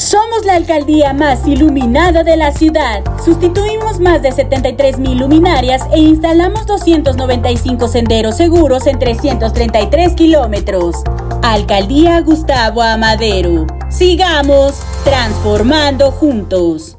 Somos la alcaldía más iluminada de la ciudad. Sustituimos más de 73 mil luminarias e instalamos 295 senderos seguros en 333 kilómetros. Alcaldía Gustavo Amadero. Sigamos transformando juntos.